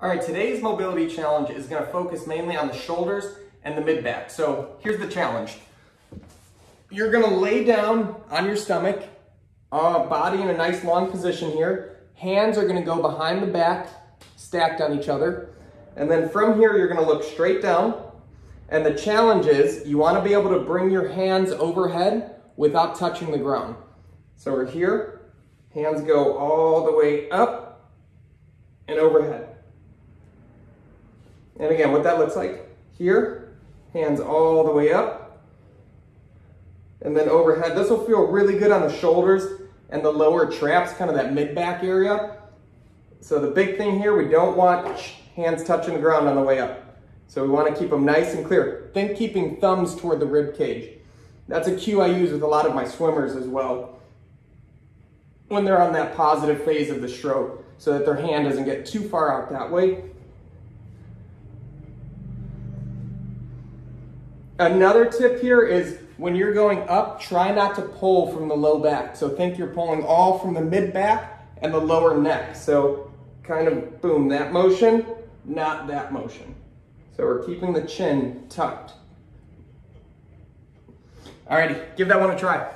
All right, today's mobility challenge is gonna focus mainly on the shoulders and the mid back. So here's the challenge. You're gonna lay down on your stomach, uh, body in a nice long position here. Hands are gonna go behind the back, stacked on each other. And then from here, you're gonna look straight down. And the challenge is you wanna be able to bring your hands overhead without touching the ground. So we're here, hands go all the way up and overhead. And again, what that looks like here, hands all the way up. And then overhead. This will feel really good on the shoulders and the lower traps, kind of that mid-back area. So the big thing here, we don't want hands touching the ground on the way up. So we want to keep them nice and clear. Think keeping thumbs toward the rib cage. That's a cue I use with a lot of my swimmers as well. When they're on that positive phase of the stroke, so that their hand doesn't get too far out that way. Another tip here is when you're going up, try not to pull from the low back. So think you're pulling all from the mid back and the lower neck. So kind of boom, that motion, not that motion. So we're keeping the chin tucked. Alrighty, give that one a try.